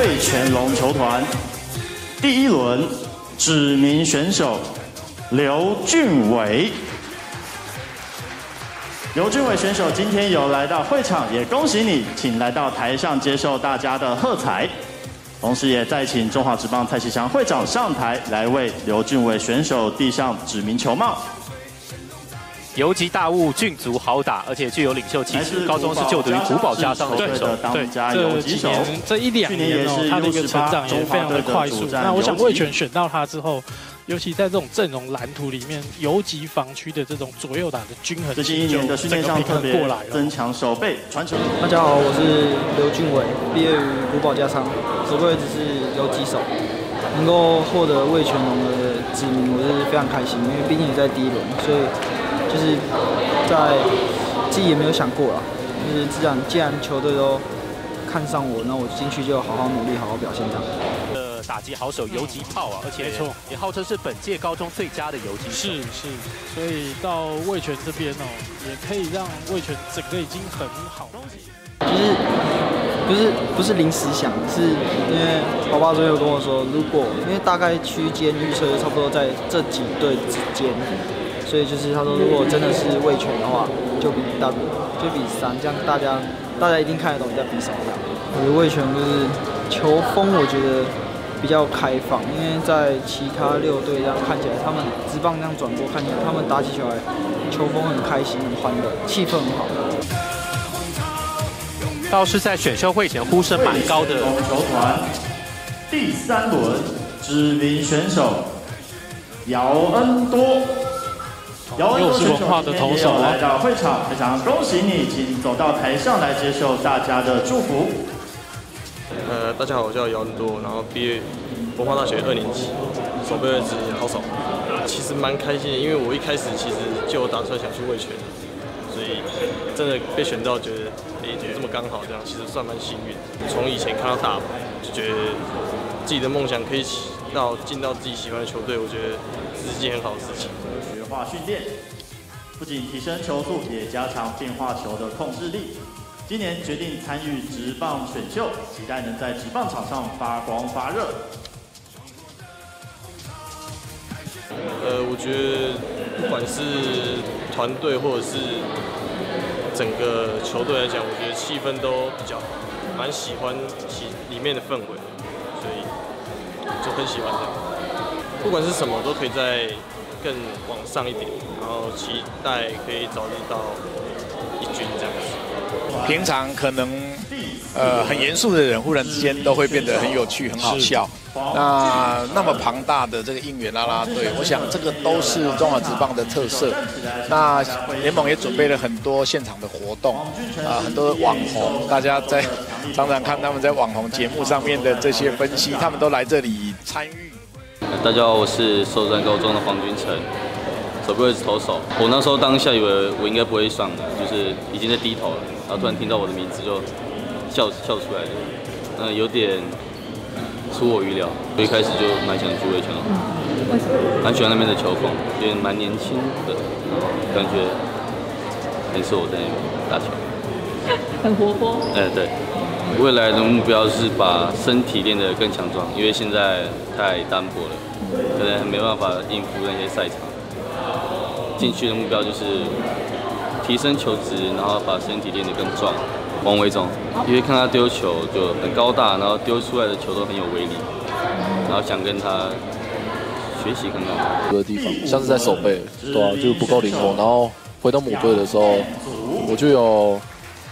魏全龙球团第一轮指名选手刘俊伟。刘俊伟选手今天有来到会场，也恭喜你，请来到台上接受大家的喝彩。同时，也再请中华职棒蔡其祥会长上台来为刘俊伟选手递上指名球帽。游击大物，郡足好打，而且具有领袖气质。高中是就读于古堡家商的选手，对，这几年这一两年哦，他的一个成长也非常的快速。那我想魏权选到他之后。尤其在这种阵容蓝图里面，游击防区的这种左右打的均衡，最近一年的训练上特别过来，增强手背传承。大家好，我是刘俊伟，毕业于古堡加仓，守备位只是游击手，能够获得魏全龙的指名，我是非常开心，因为毕竟也在第一轮，所以就是在自己也没有想过了，就是既然既然球队都看上我，那我进去就好好努力，好好表现这样。打击好手游击炮啊，而且没错，也号称是本届高中最佳的游击手。是是，所以到魏权这边哦，也可以让魏权整个已经很好。就是不是不是临时想，是因为爸爸昨天有跟我说，如果因为大概区间预测差不多在这几队之间，所以就是他说如果真的是魏权的话，就比大就比三，这样大家大家一定看得懂你在比什么样。我觉得魏权就是球风，我觉得。比较开放，因为在其他六队这样看起来，他们直棒这样转播看起来，他们打起球来，球风很开心、很欢乐，气氛很好。倒是在选秀会前呼声蛮高的球团第三轮知名选手姚恩多，姚恩多选手今天有来到会场，非常恭喜你，请走到台上来接受大家的祝福。呃，大家好，我叫姚恩多，然后毕业文化大学二年级，守备位置好手。其实蛮开心的，因为我一开始其实就打算想去卫权，所以真的被选到，觉得哎，这么刚好这样，其实算蛮幸运。从以前看到大就觉得自己的梦想可以到进到自己喜欢的球队，我觉得是件很好的事情。学化训练不仅提升球速，也加强变化球的控制力。今年决定参与职棒选秀，期待能在职棒场上发光发热。呃，我觉得不管是团队或者是整个球队来讲，我觉得气氛都比较，蛮喜欢其里面的氛围，所以就很喜欢这样。不管是什么，都可以再更往上一点，然后期待可以早日到一军这样子。平常可能呃很严肃的人，忽然之间都会变得很有趣、很好笑。那那么庞大的这个应援啦啦队，我想这个都是中华职棒的特色。那联盟也准备了很多现场的活动啊，很多网红，大家在常常看他们在网红节目上面的这些分析，他们都来这里参与。大家好，我是寿山高中的黄君成。守备位置投手，我那时候当下以为我应该不会上的，就是已经在低头了，然后突然听到我的名字就笑笑出来了，嗯，有点出我预料。我一开始就蛮想去卫权了，为什么？蛮喜欢那边的球风，因为蛮年轻的，然后感觉很适合我在那边打球，很活泼。哎，对，未来的目标是把身体练得更强壮，因为现在太单薄了，可能没办法应付那些赛场。进去的目标就是提升球质，然后把身体练得更壮。王维忠，因为看他丢球就很高大，然后丢出来的球都很有威力，然后想跟他学习看看。有的地方像是在手背，对啊，就不够灵活。然后回到母队的时候，我就有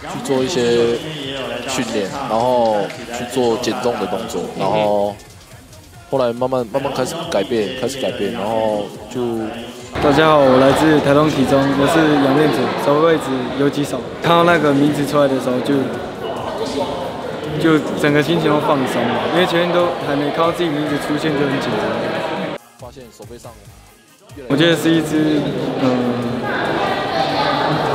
去做一些训练，然后去做减重的动作，然后后来慢慢慢慢开始改变，开始改变，然后就。大家好，我来自台东体中，我是杨念子，守备位置游击手。看到那个名字出来的时候，就就整个心情都放松了，因为前面都还没看到自己名字出现就很紧张。发现手背上，我觉得是一支嗯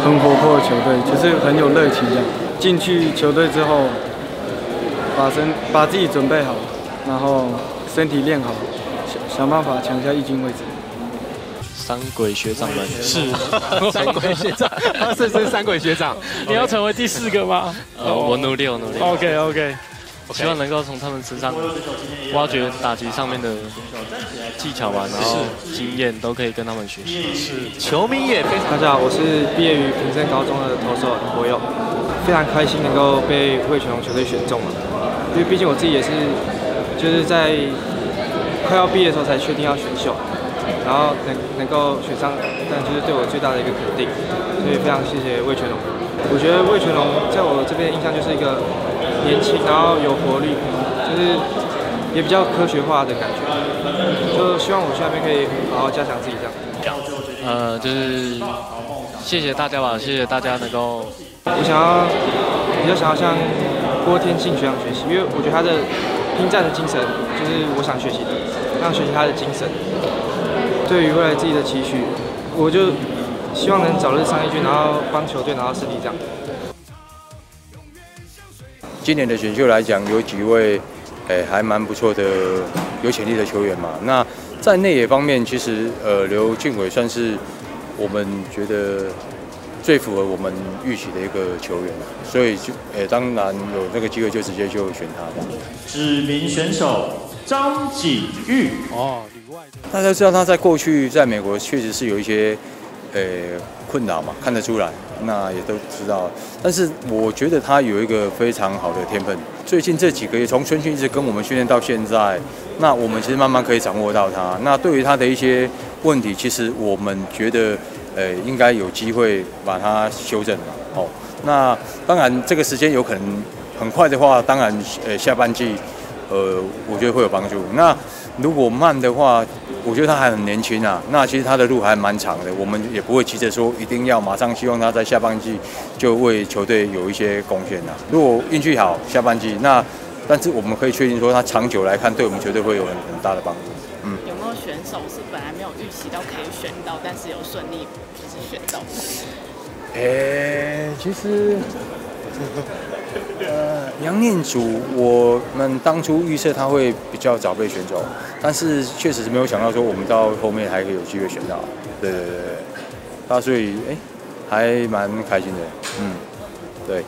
很活泼的球队，就是很有热情这样。进去球队之后，把身把自己准备好，然后身体练好，想想办法抢下一军位置。三鬼学长们是三鬼学长，是是三鬼学长。你要成为第四个吗？呃，我努力，我努力。OK OK，希望能够从他们身上挖掘打击上面的技巧吧，然后经验都可以跟他们学习。是，球迷也非常。大家好，我是毕业于平镇高中的投手林国佑，非常开心能够被魏全龙球队选中了，因为毕竟我自己也是就是在快要毕业的时候才确定要选秀，然后能能够选上，但就是对我最大的一个肯定，所以非常谢谢魏全龙。我觉得魏全龙在我这边的印象就是一个。年轻，然后有活力，就是也比较科学化的感觉，就希望我去那边可以好好加强自己这样。呃，就是谢谢大家吧，谢谢大家能够。我想要比较想要向郭天信学长学习，因为我觉得他的拼战的精神就是我想学习的，想学习他的精神。对于未来自己的期许，我就希望能早日上一军，然后帮球队拿到胜利这样。今年的选秀来讲，有几位，诶，还蛮不错的，有潜力的球员嘛。那在内野方面，其实，呃，刘俊伟算是我们觉得最符合我们预期的一个球员所以就，诶，当然有那个机会，就直接就选他了。指名选手张景玉哦，大家知道他在过去在美国确实是有一些，诶，困扰嘛，看得出来。那也都知道，但是我觉得他有一个非常好的天分。最近这几个月，从春训一直跟我们训练到现在，那我们其实慢慢可以掌握到他。那对于他的一些问题，其实我们觉得，呃，应该有机会把它修正了。哦，那当然这个时间有可能很快的话，当然，呃，下半季，呃，我觉得会有帮助。那如果慢的话，我觉得他还很年轻啊，那其实他的路还蛮长的，我们也不会急着说一定要马上希望他在下半季就为球队有一些贡献啊。如果运气好，下半季那，但是我们可以确定说他长久来看对我们球队会有很很大的帮助。嗯，有没有选手是本来没有预期到可以选到，但是有顺利就是选到？诶，其实。呃，杨念祖，我们当初预测他会比较早被选走，但是确实是没有想到说我们到后面还可以有机会选到。对对对所以哎，还蛮开心的，嗯，对。